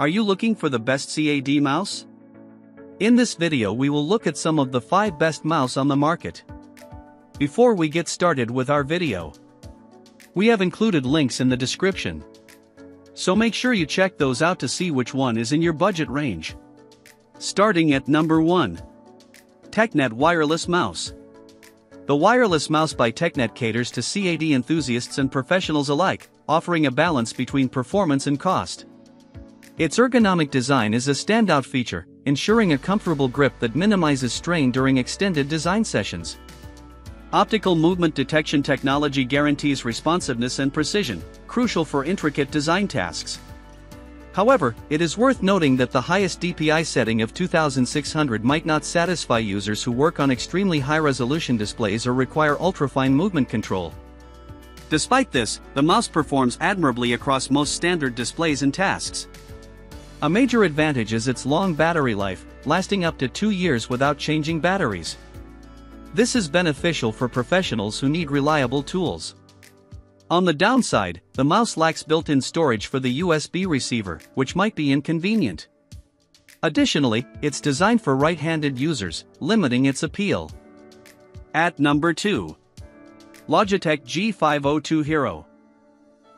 Are you looking for the best CAD mouse? In this video we will look at some of the 5 best mouse on the market. Before we get started with our video, we have included links in the description. So make sure you check those out to see which one is in your budget range. Starting at number 1. TeckNet Wireless Mouse. The wireless mouse by TeckNet caters to CAD enthusiasts and professionals alike, offering a balance between performance and cost. Its ergonomic design is a standout feature, ensuring a comfortable grip that minimizes strain during extended design sessions. Optical movement detection technology guarantees responsiveness and precision, crucial for intricate design tasks. However, it is worth noting that the highest DPI setting of 2600 might not satisfy users who work on extremely high-resolution displays or require ultra-fine movement control. Despite this, the mouse performs admirably across most standard displays and tasks. A major advantage is its long battery life, lasting up to two years without changing batteries. This is beneficial for professionals who need reliable tools. On the downside, the mouse lacks built-in storage for the USB receiver, which might be inconvenient. Additionally, it's designed for right-handed users, limiting its appeal. At number 2. Logitech G502 Hero.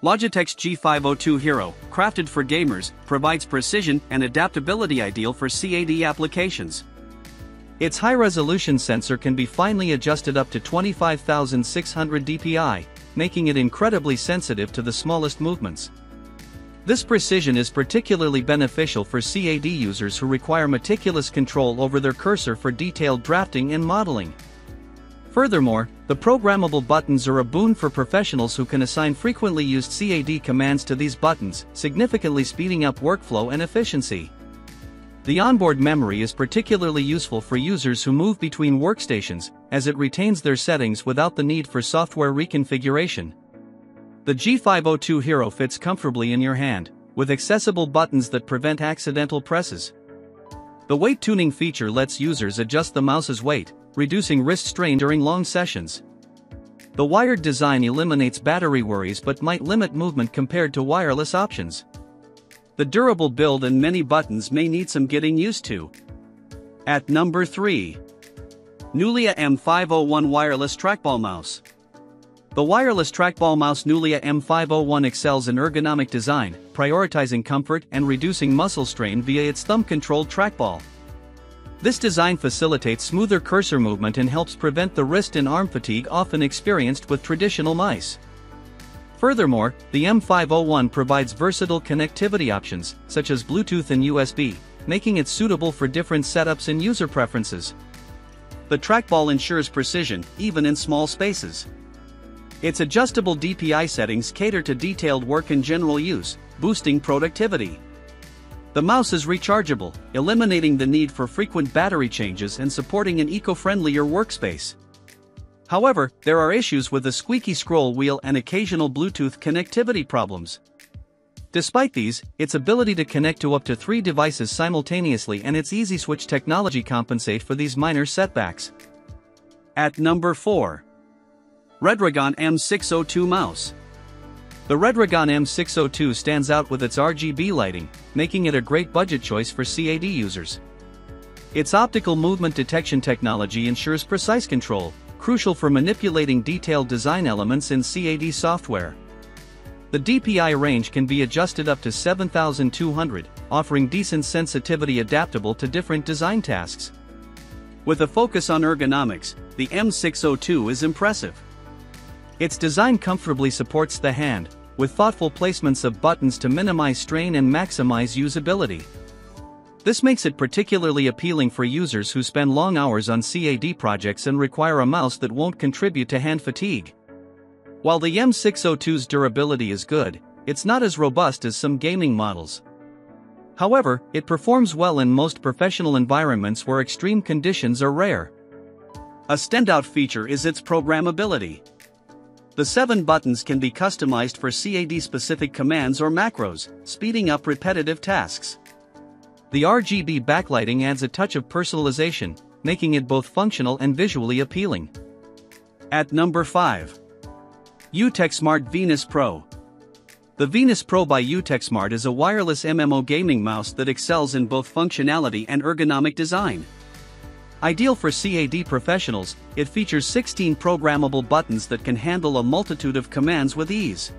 Logitech's G502 Hero, crafted for gamers, provides precision and adaptability ideal for CAD applications. Its high-resolution sensor can be finely adjusted up to 25,600 dpi, making it incredibly sensitive to the smallest movements. This precision is particularly beneficial for CAD users who require meticulous control over their cursor for detailed drafting and modeling. Furthermore, the programmable buttons are a boon for professionals who can assign frequently used CAD commands to these buttons, significantly speeding up workflow and efficiency. The onboard memory is particularly useful for users who move between workstations, as it retains their settings without the need for software reconfiguration. The G502 Hero fits comfortably in your hand, with accessible buttons that prevent accidental presses. The weight tuning feature lets users adjust the mouse's weight, reducing wrist strain during long sessions. The wired design eliminates battery worries but might limit movement compared to wireless options. The durable build and many buttons may need some getting used to. At number 3. Nulea M501 Wireless Trackball Mouse. The wireless trackball mouse Nulea M501 excels in ergonomic design, prioritizing comfort and reducing muscle strain via its thumb-controlled trackball. This design facilitates smoother cursor movement and helps prevent the wrist and arm fatigue often experienced with traditional mice. Furthermore, the M501 provides versatile connectivity options, such as Bluetooth and USB, making it suitable for different setups and user preferences. The trackball ensures precision, even in small spaces. Its adjustable DPI settings cater to detailed work and general use, boosting productivity. The mouse is rechargeable, eliminating the need for frequent battery changes and supporting an eco-friendlier workspace. However, there are issues with the squeaky scroll wheel and occasional Bluetooth connectivity problems. Despite these, its ability to connect to up to three devices simultaneously and its easy switch technology compensate for these minor setbacks. At number 4. Redragon M602 Mouse. The Redragon M602 stands out with its RGB lighting, making it a great budget choice for CAD users. Its optical movement detection technology ensures precise control, crucial for manipulating detailed design elements in CAD software. The DPI range can be adjusted up to 7200, offering decent sensitivity adaptable to different design tasks. With a focus on ergonomics, the M602 is impressive. Its design comfortably supports the hand, with thoughtful placements of buttons to minimize strain and maximize usability. This makes it particularly appealing for users who spend long hours on CAD projects and require a mouse that won't contribute to hand fatigue. While the M602's durability is good, it's not as robust as some gaming models. However, it performs well in most professional environments where extreme conditions are rare. A standout feature is its programmability. The seven buttons can be customized for CAD-specific commands or macros, speeding up repetitive tasks. The RGB backlighting adds a touch of personalization, making it both functional and visually appealing. At number 5. UTechSmart Venus Pro. The Venus Pro by UTechSmart is a wireless MMO gaming mouse that excels in both functionality and ergonomic design. Ideal for CAD professionals, it features 16 programmable buttons that can handle a multitude of commands with ease.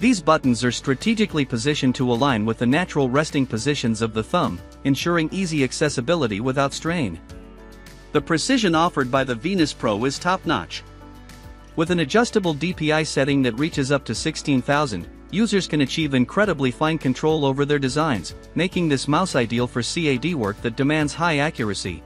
These buttons are strategically positioned to align with the natural resting positions of the thumb, ensuring easy accessibility without strain. The precision offered by the Venus Pro is top-notch. With an adjustable DPI setting that reaches up to 16,000, users can achieve incredibly fine control over their designs, making this mouse ideal for CAD work that demands high accuracy.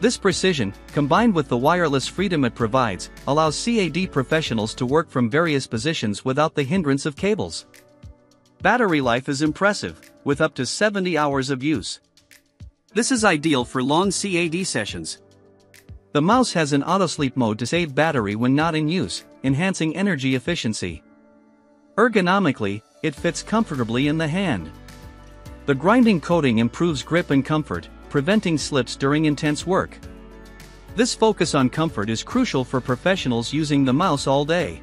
This precision, combined with the wireless freedom it provides, allows CAD professionals to work from various positions without the hindrance of cables. Battery life is impressive, with up to 70 hours of use. This is ideal for long CAD sessions. The mouse has an auto-sleep mode to save battery when not in use, enhancing energy efficiency. Ergonomically, it fits comfortably in the hand. The grinding coating improves grip and comfort, preventing slips during intense work. This focus on comfort is crucial for professionals using the mouse all day.